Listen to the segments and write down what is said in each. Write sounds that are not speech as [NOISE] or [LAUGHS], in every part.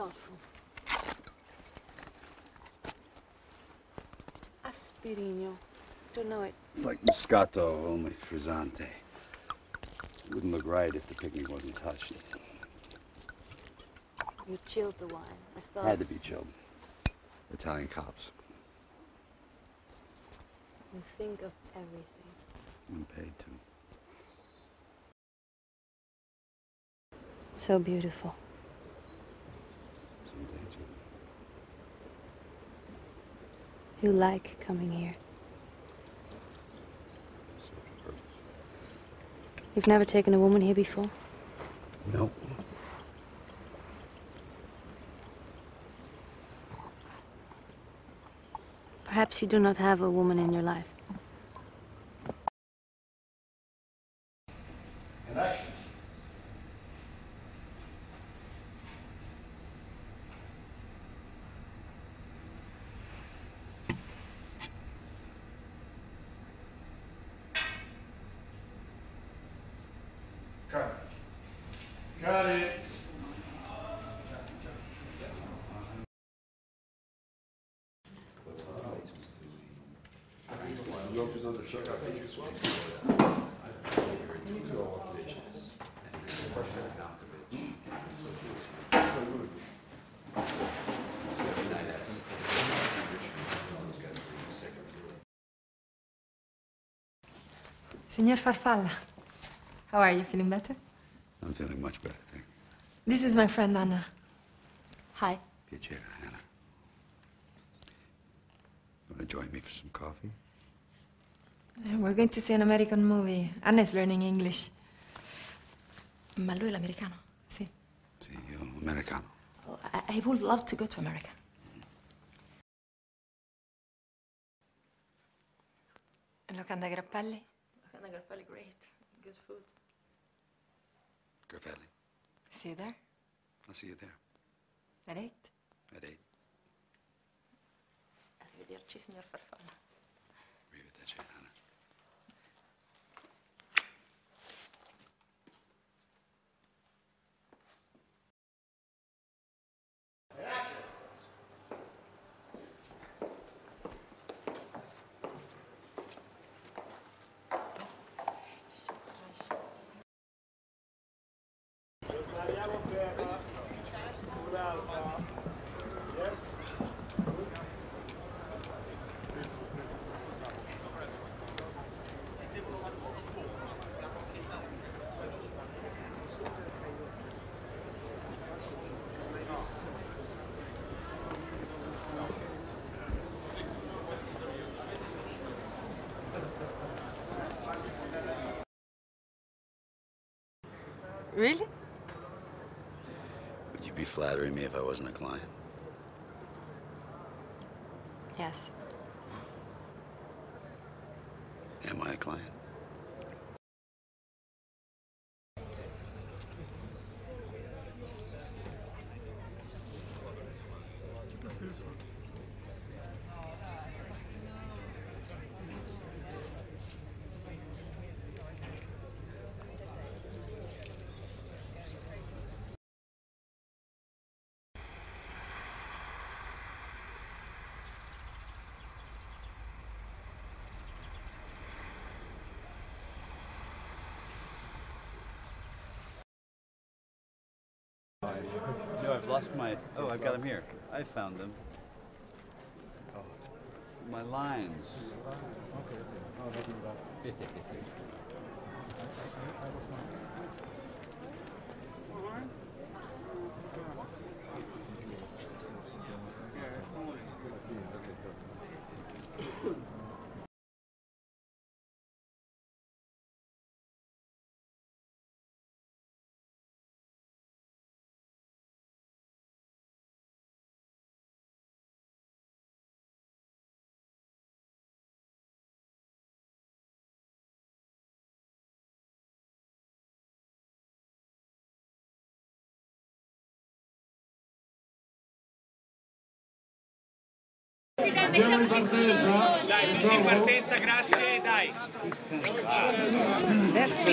thoughtful. Asprinio. Don't know it. It's like Moscato, only frizzante. It wouldn't look right if the picnic wasn't touched. You chilled the wine. I thought. Had to be chilled. Italian cops. You think of everything. I'm paid to. So beautiful. You like coming here. You've never taken a woman here before? No. Perhaps you do not have a woman in your life. Care Signor Farfalla. How are you? Feeling better? I'm feeling much better, thank you. This is my friend Anna. Hi. Piacere, Anna. You want to join me for some coffee? We're going to see an American movie. Anna is learning English. Ma lui è l'americano? Sì. Sì, io americano. Oh, I, I would love to go to America. Locanda Grappelli? Locanda Grappelli, great. Good food. Gravelli. See you there? I'll see you there At eight? at 8. Arrivederci, signor Farfalla. Arrivederci, Anna. Really? Would you be flattering me if I wasn't a client? Yes. Am I a client? Lost my. Oh, I've got them here. I found them. Oh, my lines. [LAUGHS] Dai, tutti in partenza, grazie, dai.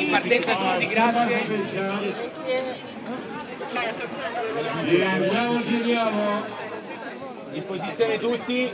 In partenza tutti, grazie. Andiamo, giriamo. In posizione tutti.